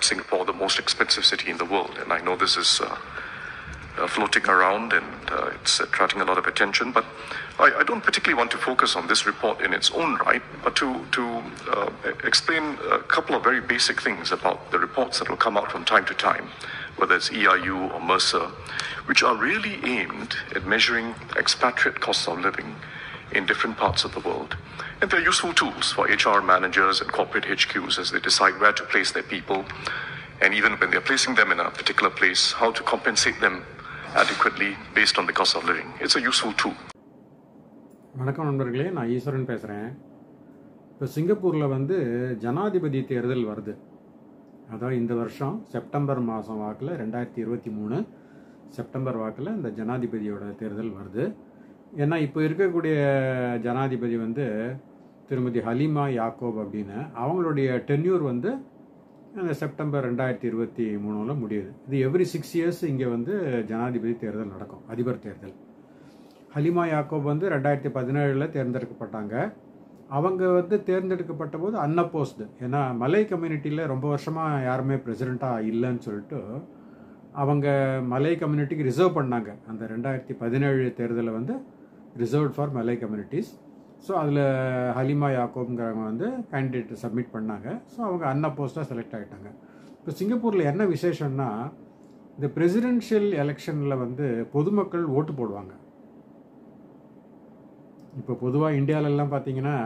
Singapore the most expensive city in the world, and I know this is uh, uh, floating around and uh, it's attracting a lot of attention. But I, I don't particularly want to focus on this report in its own right, but to to uh, explain a couple of very basic things about the reports that will come out from time to time, whether it's EIU or Mercer, which are really aimed at measuring expatriate costs of living in different parts of the world. And they're useful tools for HR managers and corporate HQs as they decide where to place their people. And even when they're placing them in a particular place, how to compensate them adequately based on the cost of living. It's a useful tool. வணக்கம் நண்பர்களே நான் ஈஸ்வரன் பேசுகிறேன் இப்போ சிங்கப்பூரில் வந்து ஜனாதிபதி தேர்தல் வருது அதான் இந்த வருஷம் செப்டம்பர் மாதம் வாக்கில் ரெண்டாயிரத்தி இருபத்தி மூணு செப்டம்பர் வாக்கில் இந்த ஜனாதிபதியோட தேர்தல் வருது ஏன்னா இப்போ இருக்கக்கூடிய ஜனாதிபதி வந்து திருமதி ஹலீமா யாக்கோப் அப்படின்னு அவங்களுடைய டென்யூர் வந்து அந்த செப்டம்பர் ரெண்டாயிரத்தி இருபத்தி மூணில் முடியுது. இது எவ்ரி சிக்ஸ் இயர்ஸ் இங்கே வந்து ஜனாதிபதி தேர்தல் நடக்கும் அதிபர் தேர்தல். ஹலிமா யாக்கோப் வந்து ரெண்டாயிரத்தி பதினேழில் தேர்ந்தெடுக்கப்பட்டாங்க. அவங்க வந்து தேர்ந்தெடுக்கப்பட்ட போது அன்னப்போஸ்டு ஏன்னா மலை கம்யூனிட்டியில் ரொம்ப வருஷமாக யாருமே பிரசிடெண்ட்டாக இல்லைன்னு சொல்லிட்டு அவங்க மலை கம்யூனிட்டிக்கு ரிசர்வ் பண்ணாங்க. அந்த ரெண்டாயிரத்தி பதினேழு தேர்தலில் வந்து reserved for Malay communities so அதில் ஹலிமா யாக்கோப்ங்கிறவங்க வந்து கேண்டிடேட் சப்மிட் பண்ணாங்க. ஸோ அவங்க அன்ன போஸ்ட்டாக செலக்ட் ஆகிட்டாங்க இப்போ சிங்கப்பூரில் என்ன விசேஷம்னா இந்த பிரசிடென்ஷியல் எலெக்ஷனில் வந்து பொதுமக்கள் ஓட்டு போடுவாங்க. இப்போ பொதுவாக இந்தியாவிலலாம் பார்த்தீங்கன்னா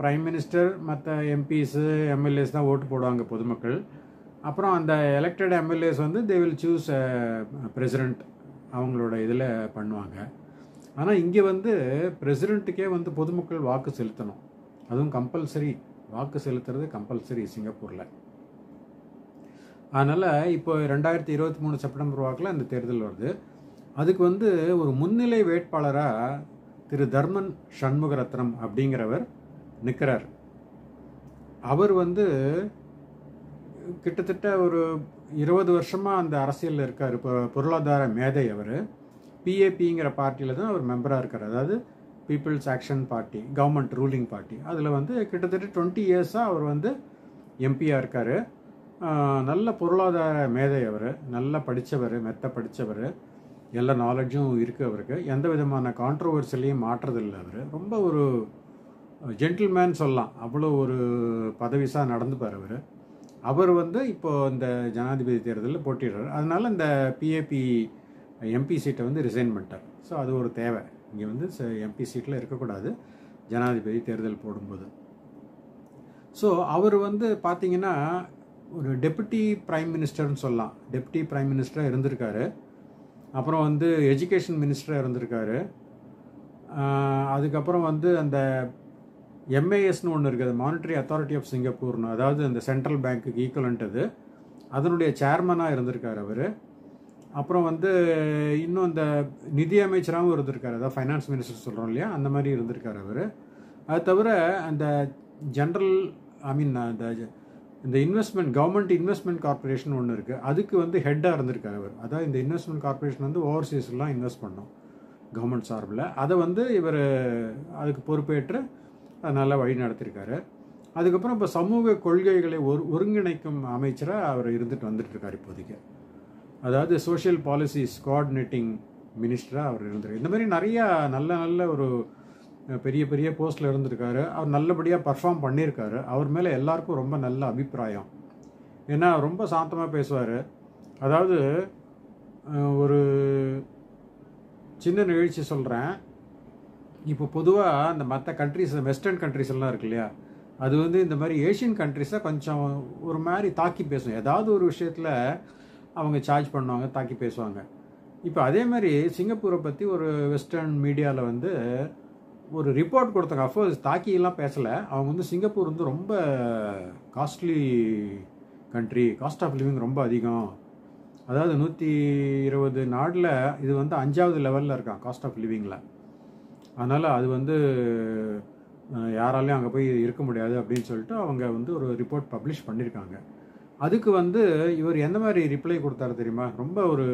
ப்ரைம் மினிஸ்டர் மற்ற எம்பிஸு எம்எல்ஏஸ் தான் ஓட்டு போடுவாங்க பொதுமக்கள். அப்புறம் அந்த எலெக்டட் எம்எல்ஏஸ் வந்து தே வில் சூஸ் பிரசிடெண்ட் அவங்களோட இதில் பண்ணுவாங்க. ஆனால் இங்கே வந்து பிரசிடெண்ட்டுக்கே வந்து பொதுமக்கள் வாக்கு செலுத்தணும். அதுவும் கம்பல்சரி. வாக்கு செலுத்துறது கம்பல்சரி சிங்கப்பூரில். அதனால் இப்போ ரெண்டாயிரத்தி இருபத்தி மூணு செப்டம்பர் வாக்கில் அந்த தேர்தல் வருது. அதுக்கு வந்து ஒரு முன்னிலை வேட்பாளராக திரு தர்மன் சண்முகரத்னம் அப்படிங்கிறவர் நிற்கிறார் அவர் வந்து கிட்டத்தட்ட ஒரு இருபது வருஷமாக அந்த அரசியலில் இருக்கார். பொருளாதார மேதை அவர். பிஏபிங்கிற பார்ட்டியில் தான் அவர் மெம்பராக இருக்கார். அதாவது People's Action Party government ruling party அதில் வந்து கிட்டத்தட்ட டுவெண்ட்டி இயர்ஸாக அவர் வந்து எம்பியாக இருக்கார். நல்ல பொருளாதார மேதை அவர். நல்லா படித்தவர் மெத்த படித்தவர் எல்லா நாலேஜும் இருக்குது அவருக்கு. எந்த விதமான கான்ட்ரவர்சிலையும் மாற்றுறதில்லை அவர். ரொம்ப ஒரு ஜென்டில்மேன் சொல்லலாம். அவ்வளோ ஒரு பதவிசாக நடந்துப்பார் அவர். அவர் வந்து இப்போது இந்த ஜனாதிபதி தேர்தலில் போட்டிடுறார் அதனால் இந்த பிஏபி எம்பி சீட்டை வந்து ரிசைன் பண்ணிட்டார். ஸோ அது ஒரு தேவை. இங்கே வந்து எம்பி சீட்டில் இருக்கக்கூடாது. ஜனாதிபதி தேர்தல் போடும்போது. ஸோ அவர் வந்து பார்த்தீங்கன்னா ஒரு டெப்புட்டி ப்ரைம் மினிஸ்டர்னு சொல்லலாம். டெப்புட்டி ப்ரைம் மினிஸ்டராக இருந்திருக்காரு. அப்புறம் வந்து எஜுகேஷன் மினிஸ்டராக இருந்திருக்காரு. அதுக்கப்புறம் வந்து அந்த எம்ஏஎஸ்னு ஒன்று இருக்குது. மானிட்டரி அத்தாரிட்டி ஆஃப் சிங்கப்பூர்னு அதாவது அந்த சென்ட்ரல் பேங்க்குக்கு ஈக்குவலன்ட் அது அதனுடைய சேர்மனாக இருந்திருக்கார் அவர். அப்புறம் வந்து இன்னும் இந்த நிதி அமைச்சராகவும் இருந்திருக்காரு. அதாவது ஃபைனான்ஸ் மினிஸ்டர் சொல்கிறோம் இல்லையா? அந்த மாதிரி இருந்திருக்கார் அவர். அது தவிர அந்த ஜென்ரல் ஐ மீன் அந்த இந்த இன்வெஸ்ட்மெண்ட் கவர்மெண்ட் இன்வெஸ்ட்மெண்ட் கார்பரேஷன் ஒன்று இருக்குது அதுக்கு வந்து ஹெட்டாக இருந்திருக்காரு அவர். அதாவது இந்த இன்வெஸ்ட்மெண்ட் கார்பரேஷன் வந்து ஓவர்சீஸ்லாம் இன்வெஸ்ட் பண்ணோம். கவர்மெண்ட் சார்பில். அதை வந்து இவர் அதுக்கு பொறுப்பேற்று நல்லா வழி நடத்திருக்காரு. அதுக்கப்புறம் இப்போ சமூக கொள்கைகளை ஒரு ஒருங்கிணைக்கும் அமைச்சராக அவர் இருந்துட்டு வந்துட்டுருக்கார் இப்போதைக்கு. அதாவது சோஷியல் பாலிசிஸ் கோஆர்டினேட்டிங் மினிஸ்டராக அவர் இருந்திருக்கு இந்த மாதிரி நிறையா நல்ல நல்ல ஒரு பெரிய பெரிய போஸ்ட்டில் இருந்திருக்காரு. அவர் நல்லபடியாக பர்ஃபார்ம் பண்ணியிருக்காரு. அவர் மேலே எல்லாருக்கும் ரொம்ப நல்ல அபிப்பிராயம். ஏன்னா ரொம்ப சாந்தமாக பேசுவார். அதாவது ஒரு சின்ன நிகழ்ச்சி சொல்கிறேன் இப்போ பொதுவாக அந்த மற்ற கண்ட்ரிஸ் வெஸ்டர்ன் கண்ட்ரிஸ் எல்லாம் இருக்கு இல்லையா? அது வந்து இந்த மாதிரி ஏஷியன் கண்ட்ரிஸை கொஞ்சம் ஒரு மாதிரி தாக்கி பேசும். ஏதாவது ஒரு விஷயத்தில் அவங்க சார்ஜ் பண்ணுவாங்க தாக்கி பேசுவாங்க. இப்போ அதே மாதிரி சிங்கப்பூரை பற்றி ஒரு வெஸ்டர்ன் மீடியாவில் வந்து ஒரு ரிப்போர்ட் கொடுத்தாங்க. அஃப்கோர்ஸ் தாக்கியெல்லாம் பேசலை. அவங்க வந்து சிங்கப்பூர் வந்து ரொம்ப costly country cost of living ரொம்ப அதிகம். அதாவது நூற்றி இருபது நாடில் இது வந்து அஞ்சாவது லெவலில் இருக்கான் காஸ்ட் ஆஃப் லிவிங்கில் அதனால் அது வந்து யாராலையும் அங்கே போய் இருக்க முடியாது அப்படின்னு சொல்லிட்டு அவங்க வந்து ஒரு ரிப்போர்ட் பப்ளிஷ் பண்ணியிருக்காங்க அதுக்கு வந்து இவர் எந்த மாதிரி ரிப்ளை கொடுத்தாரு தெரியுமா? ரொம்ப ஒரு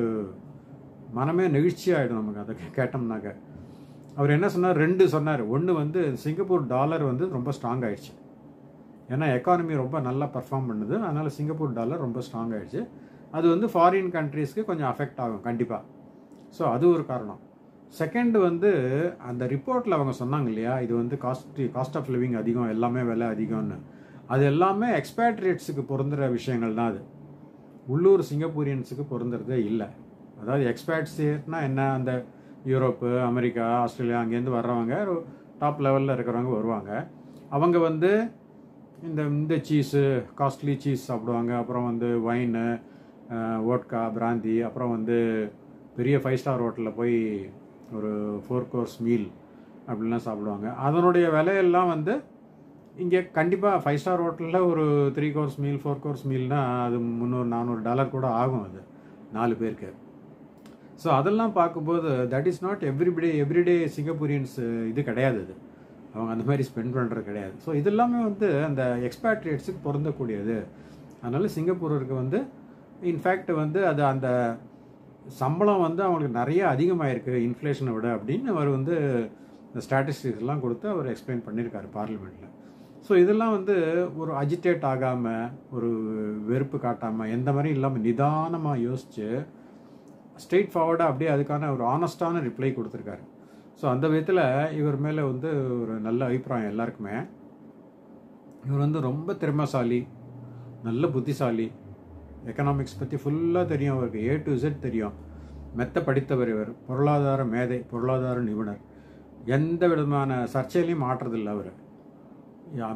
மனமே நெகிழ்ச்சியாகிடும் நமக்கு அதை கேட்டோம்னாக்க. அவர் என்ன சொன்னார்? ரெண்டு சொன்னார். ஒன்று வந்து சிங்கப்பூர் டாலர் வந்து ரொம்ப ஸ்ட்ராங் ஆயிடுச்சு. ஏன்னா எக்கானமி ரொம்ப நல்லா பர்ஃபார்ம் பண்ணுது. அதனால் சிங்கப்பூர் டாலர் ரொம்ப ஸ்ட்ராங் ஆயிடுச்சு. அது வந்து ஃபாரின் கண்ட்ரீஸ்க்கு கொஞ்சம் அஃபெக்ட் ஆகும் கண்டிப்பாக ஸோ அது ஒரு காரணம். செகண்ட் வந்து அந்த ரிப்போர்ட்டில் அவங்க சொன்னாங்க இல்லையா? இது வந்து காஸ்ட் காஸ்ட் ஆஃப் லிவிங் அதிகம் எல்லாமே விலை அதிகம்னு. அது எல்லாமே எக்ஸ்பேட்ரியேட்ஸுக்கு பொருந்துகிற விஷயங்கள் தான் அது. உள்ளூர் சிங்கப்பூரியன்ஸுக்கு பொருந்துறதே இல்லை. அதாவது எக்ஸ்பேட்ஸ்னா என்ன? அந்த யூரோப்பு அமெரிக்கா ஆஸ்திரேலியா அங்கேருந்து வர்றவங்க டாப் லெவலில் இருக்கிறவங்க வருவாங்க. அவங்க வந்து இந்த இந்த சீஸு காஸ்ட்லி சீஸ் சாப்பிடுவாங்க. அப்புறம் வந்து ஒயின் ஓட்கா பிராந்தி அப்புறம் வந்து பெரிய ஃபைவ் ஸ்டார் ஹோட்டலில் போய் ஒரு ஃபோர் கோர்ஸ் மீல் அப்படிலாம் சாப்பிடுவாங்க. அதனுடைய விலையெல்லாம் வந்து இங்கே கண்டிப்பாக ஃபைவ் ஸ்டார் ஹோட்டலில் ஒரு three course meal four course மீல்னா அது முந்நூறு நானூறு டாலர் கூட ஆகும் அது. நாலு பேருக்கு. ஸோ அதெல்லாம் பார்க்கும்போது that is not everybody everyday Singaporeans இது கிடையாது அது. அவங்க அந்த மாதிரி ஸ்பெண்ட் பண்ணுறது கிடையாது. ஸோ இது எல்லாமே வந்து அந்த எக்ஸ்பேட்ரேட்ஸுக்கு பொருந்தக்கூடியது. அதனால் சிங்கப்பூருக்கு வந்து இன்ஃபேக்ட் வந்து அது அந்த சம்பளம் வந்து அவங்களுக்கு நிறைய அதிகமாயிருக்கு இன்ஃப்ளேஷனை விட அப்படின்னு அவர் வந்து இந்த ஸ்டாட்டிஸ்டிக்ஸ் கொடுத்து அவர் எக்ஸ்பிளைன் பண்ணியிருக்காரு பார்லிமெண்ட்டில் ஸோ இதெல்லாம் வந்து ஒரு அஜிடேட் ஆகாமல் ஒரு வெறுப்பு காட்டாமல் எந்த மாதிரி இல்லாமல் நிதானமாக யோசித்து ஸ்ட்ரெயிட் ஃபார்வர்டாக அப்படியே அதுக்கான ஒரு ஆனஸ்டான ரிப்ளை கொடுத்துருக்காரு. ஸோ அந்த விதத்தில் இவர் மேலே வந்து ஒரு நல்ல அபிப்பிராயம் எல்லாருக்குமே. இவர் வந்து ரொம்ப திறமைசாலி நல்ல புத்திசாலி. எக்கனாமிக்ஸ் பற்றி ஃபுல்லாக தெரியும் அவருக்கு. ஏ டு இசட் தெரியும். மெத்த படித்தவர் இவர். பொருளாதார மேதை பொருளாதார நிபுணர். எந்த விதமான சர்ச்சையிலையும் மாற்றுறதில்லை அவர்.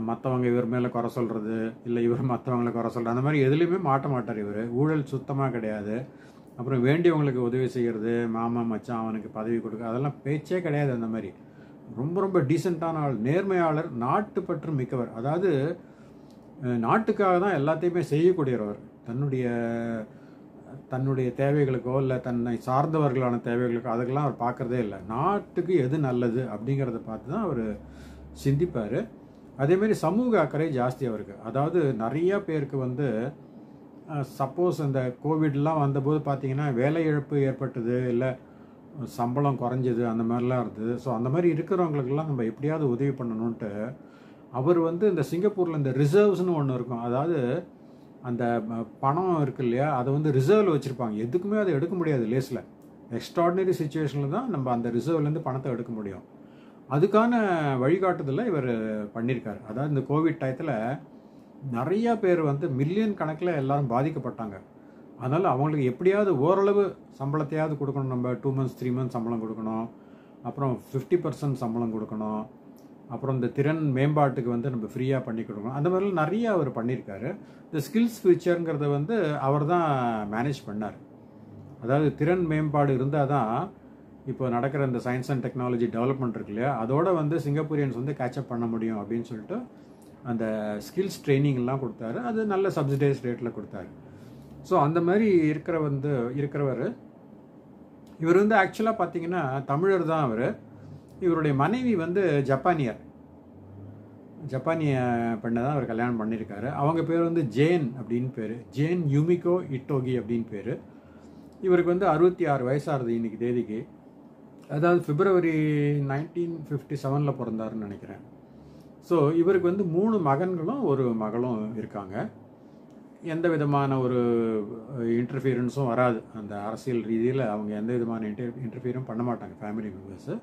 மற்றவங்க இவர் மேலே குறை சொல்கிறது இல்லை இவர் மற்றவங்களை குறை சொல்கிறது அந்த மாதிரி எதுலேயுமே மாட்ட மாட்டார் இவர். ஊழல் சுத்தமாக கிடையாது. அப்புறம் வேண்டியவங்களுக்கு உதவி செய்கிறது மாமா மச்சான் அவனுக்கு பதவி கொடுக்க அதெல்லாம் பேச்சே கிடையாது அந்த மாதிரி. ரொம்ப ரொம்ப டீசெண்டான ஆள் நேர்மையாளர் நாட்டு பற்று மிக்கவர். அதாவது நாட்டுக்காக தான் எல்லாத்தையுமே செய்யக்கூடியவர். தன்னுடைய தன்னுடைய தேவைகளுக்கோ இல்லை தன்னை சார்ந்தவர்களான தேவைகளுக்கோ அதுக்கெல்லாம் அவர் பார்க்குறதே இல்லை. நாட்டுக்கு எது நல்லது அப்படிங்கிறத பார்த்து தான் அவர் சிந்திப்பார். அதேமாரி சமூக அக்கறை ஜாஸ்தி அவருக்கு அதாவது நிறைய பேருக்கு வந்து சப்போஸ் இந்த கோவிட்லாம் வந்தபோது பார்த்தீங்கன்னா வேலை இழப்பு ஏற்பட்டது இல்லை சம்பளம் குறைஞ்சது அந்த மாதிரிலாம் இருந்தது. ஸோ அந்த மாதிரி இருக்கிறவங்களுக்கெல்லாம் நம்ம எப்படியாவது உதவி பண்ணணுன்ட்டு அவர் வந்து இந்த சிங்கப்பூரில் இந்த ரிசர்வ்ஸ்னு ஒன்று இருக்கும். அதாவது அந்த பணம் இருக்கு இல்லையா அதை வந்து ரிசர்வில் வச்சுருப்பாங்க. எதுக்குமே அதை எடுக்க முடியாது லேஸில். எக்ஸ்ட்ராடினரி சுச்சுவேஷனில் தான் நம்ம அந்த ரிசர்வ்லேருந்து பணத்தை எடுக்க முடியும். அதுக்கான வழிகாட்டுதலை இவர் பண்ணியிருக்காரு. அதாவது இந்த கோவிட் டயத்தில் நிறையா பேர் வந்து மில்லியன் கணக்கில் எல்லாரும் பாதிக்கப்பட்டாங்க. அதனால் அவங்களுக்கு எப்படியாவது ஓரளவு சம்பளத்தையாவது கொடுக்கணும். நம்ம டூ மந்த்ஸ் த்ரீ மந்த்ஸ் சம்பளம் கொடுக்கணும். அப்புறம் ஃபிஃப்டி பர்சன்ட் சம்பளம் கொடுக்கணும். அப்புறம் இந்த திறன் மேம்பாட்டுக்கு வந்து நம்ம ஃப்ரீயாக பண்ணி கொடுக்கணும். அந்த மாதிரிலாம் நிறைய அவர் பண்ணியிருக்காரு. இந்த ஸ்கில்ஸ் ஃபியூச்சருங்கிறத வந்து அவர் தான் மேனேஜ் பண்ணார். அதாவது திறன் மேம்பாடு இருந்தால் தான் இப்போ நடக்கிற இந்த சயின்ஸ் அண்ட் டெக்னாலஜி டெவலப்மெண்ட் இருக்கு இல்லையா? அதோட வந்து சிங்கப்பூரியன்ஸ் வந்து கேட்சப் பண்ண முடியும் அப்படின்னு சொல்லிட்டு அந்த ஸ்கில்ஸ் ட்ரைனிங்லாம் கொடுத்தாரு. அது நல்ல சப்சிடைஸ் ரேட்டில் கொடுத்தாரு. ஸோ அந்த மாதிரி இருக்கிற வந்து இருக்கிறவர் இவர் வந்து ஆக்சுவலாக பார்த்தீங்கன்னா தமிழர் தான் அவர். இவருடைய மனைவி வந்து ஜப்பானியர். ஜப்பானிய பெண்ணை தான் அவர் கல்யாணம் பண்ணியிருக்காரு. அவங்க பேர் வந்து ஜேன் அப்படின்னு பேர். ஜேன் யுமிகோ இட்டோகி அப்படின்னு பேர். இவருக்கு வந்து அறுபத்தி ஆறு வயசாகுது இன்னைக்கு தேதிக்கு. அதாவது பிப்ரவரி நைன்டீன் ஃபிஃப்டி செவனில் பிறந்தாருன்னு நினைக்கிறேன். ஸோ இவருக்கு வந்து மூணு மகன்களும் ஒரு மகளும் இருக்காங்க. எந்த விதமான ஒரு இன்டர்ஃபியரன்ஸும் வராது. அந்த அரசியல் ரீதியில் அவங்க எந்த விதமான இன்டர் இன்டர்ஃபியரும் பண்ண மாட்டாங்க ஃபேமிலி மெம்பர்ஸு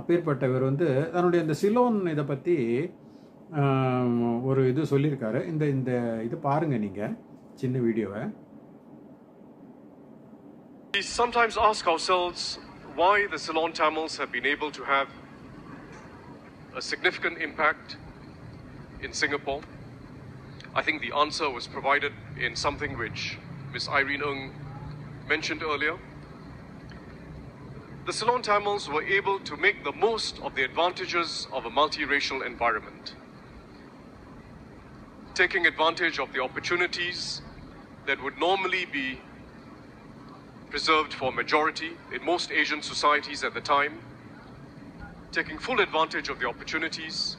அப்பேற்பட்டவர் வந்து தன்னுடைய இந்த சிலோன் இதை பற்றி ஒரு இது சொல்லியிருக்காரு. இந்த இந்த இது பாருங்க நீங்கள் சின்ன வீடியோவை. We sometimes ask ourselves why the Ceylon Tamils have been able to have a significant impact in Singapore. I think the answer was provided in something which Ms. Irene Ung mentioned earlier. The Ceylon Tamils were able to make the most of the advantages of a multiracial environment, taking advantage of the opportunities that would normally be preserved for majority in most Asian societies at the time, taking full advantage of the opportunities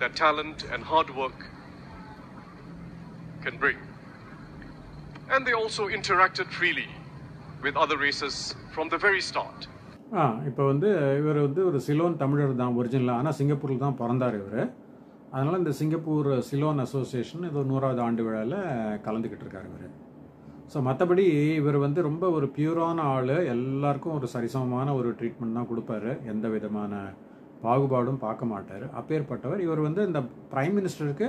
that talent and hard work can bring. And they also interacted freely with other races from the very start. ஆ இப்போ வந்து இவர் வந்து ஒரு சிலோன் தமிழர் தான் ஒரிஜினலாக ஆனால் சிங்கப்பூரில் தான் பிறந்தார் இவர் அதனால் இந்த சிங்கப்பூர் சிலோன் அசோசியேஷன் ஏதோ நூறாவது ஆண்டு விழாவில் கலந்துக்கிட்டு இருக்காரு இவர் ஸோ மற்றபடி இவர் வந்து ரொம்ப ஒரு பியூரான ஆள். எல்லாருக்கும் ஒரு சரிசமமான ஒரு ட்ரீட்மெண்ட் தான் கொடுப்பாரு. எந்த விதமான பாகுபாடும் பார்க்க மாட்டார். அப்பேற்பட்டவர் இவர் வந்து இந்த ப்ரைம் மினிஸ்டருக்கு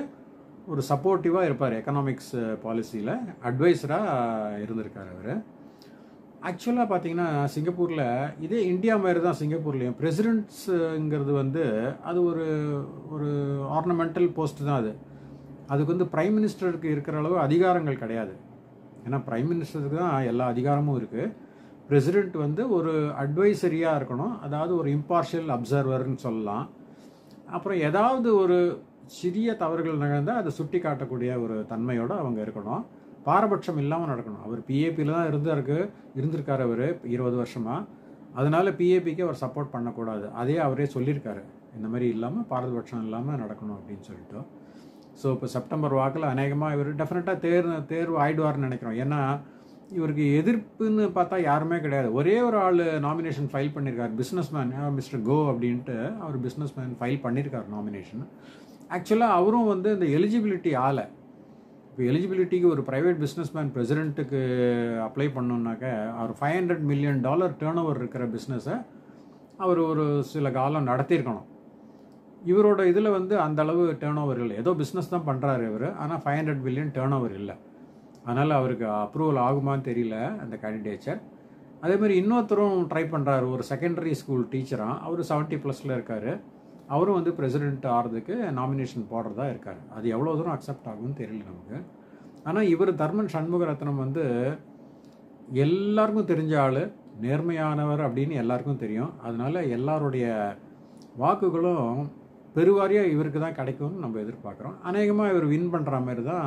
ஒரு சப்போர்ட்டிவாக இருப்பார் எக்கனாமிக்ஸ் பாலிசியில் uh, அட்வைஸராக இருந்திருக்கார் அவர். ஆக்சுவலாக பார்த்தீங்கன்னா சிங்கப்பூரில் இதே இந்தியா மாதிரி தான் சிங்கப்பூர்லேயும். பிரசிடென்ட்ஸுங்கிறது வந்து அது ஒரு ஒரு ஆர்னமெண்டல் போஸ்ட் தான் அது. அதுக்கு வந்து ப்ரைம் மினிஸ்டருக்கு இருக்கிற அளவு அதிகாரங்கள் கிடையாது. ஏன்னா பிரைம் மினிஸ்டருக்கு தான் எல்லா அதிகாரமும் இருக்குது பிரசிடெண்ட் வந்து ஒரு அட்வைசரியாக இருக்கணும். அதாவது ஒரு இம்பார்ஷியல் அப்சர்வர்னு சொல்லலாம். அப்புறம் ஏதாவது ஒரு சிறிய தவறுகள் நிகழ்ந்தால் அதை சுட்டி காட்டக்கூடிய ஒரு தன்மையோடு அவங்க இருக்கணும். பாரபட்சம் இல்லாமல் நடக்கணும். அவர் பிஏபியில் தான் இருந்தாருக்கு. இருந்திருக்கார் அவர் இருபது வருஷமாக அதனால பிஏபிக்கு அவர் சப்போர்ட் பண்ணக்கூடாது. அதே அவரே சொல்லியிருக்காரு. இந்த மாதிரி இல்லாமல் பாரபட்சம் இல்லாமல் நடக்கணும் அப்படின்னு சொல்லிட்டு. ஸோ இப்போ செப்டம்பர் வாக்கில் அநேகமாக இவர் டெஃபினட்டாக தேர் தேர்வு ஆயிடுவார்னு நினைக்கிறோம். ஏன்னா இவருக்கு எதிர்ப்புன்னு பார்த்தா யாருமே கிடையாது. ஒரே ஒரு ஆள் நாமினேஷன் ஃபைல் பண்ணியிருக்காரு பிஸ்னஸ் மேன் மிஸ்டர் கோ அப்படின்ட்டு அவர் பிஸ்னஸ் மேன் ஃபைல் பண்ணியிருக்காரு நாமினேஷன் ஆக்சுவலாக அவரும் வந்து இந்த எலிஜிபிலிட்டி ஆலை இப்போ எலிஜிபிலிட்டிக்கு ஒரு ப்ரைவேட் பிஸ்னஸ் மேன் பிரசிடென்ட்டுக்கு அப்ளை பண்ணோன்னாக்க அவர் five hundred million dollar turnover இருக்கிற பிஸ்னஸை அவர் ஒரு சில காலம் நடத்தியிருக்கணும். இவரோட இதில் வந்து அந்த அளவு டேர்ன் ஓவர் இல்லை. ஏதோ பிஸ்னஸ் தான் பண்ணுறாரு இவர். ஆனால் five hundred billion turnover இல்லை. அதனால் அவருக்கு அப்ரூவல் ஆகுமான்னு தெரியல அந்த கேண்டிடேச்சர் அதேமாதிரி இன்னொருத்தரும் ட்ரை பண்ணுறாரு ஒரு செகண்டரி ஸ்கூல் டீச்சராக அவர் செவன்ட்டி ப்ளஸில் இருக்கார். அவரும் வந்து பிரசிடென்ட் ஆகிறதுக்கு நாமினேஷன் போடுறதா இருக்கார். அது எவ்வளோ தூரம் அக்செப்ட் ஆகும்னு தெரியல நமக்கு. ஆனால் இவர் தர்மன் சண்முகரத்னம் வந்து எல்லாருக்கும் தெரிஞ்ச ஆள் நேர்மையானவர் அப்படின்னு எல்லாருக்கும் தெரியும். அதனால் எல்லாருடைய வாக்குகளும் பெருவாரியாக இவருக்கு தான் கிடைக்கும்னு நம்ம எதிர்பார்க்குறோம் அநேகமாக இவர் வின் பண்ணுற மாதிரி தான்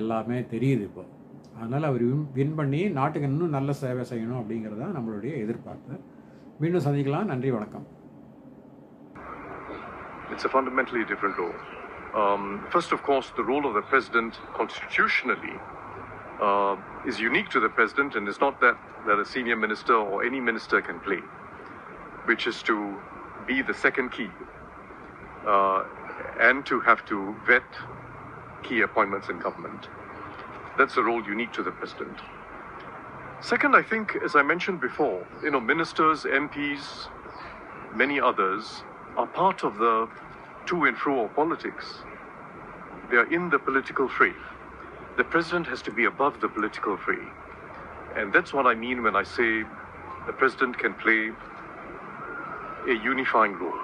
எல்லாமே தெரியுது இப்போ அதனால் அவர் வின் வின் பண்ணி நாட்டுக்கு இன்னும் நல்ல சேவை செய்யணும் அப்படிங்கிறது தான் நம்மளுடைய எதிர்பார்ப்பு மீண்டும் சந்திக்கலாம் நன்றி வணக்கம் It's a fundamentally different role. Um, first, of course, the role of the president constitutionally uh, is unique to the president and is not that, that a senior minister or any minister can play, which is to be the second key uh, and to have to vet key appointments in government. That's a role unique to the president. Second, I think, as I mentioned before, you know, ministers, MPs, many others are part of the to and fro of politics. They are in the political fray. The president has to be above the political fray. And that's what I mean when I say the president can play a unifying role.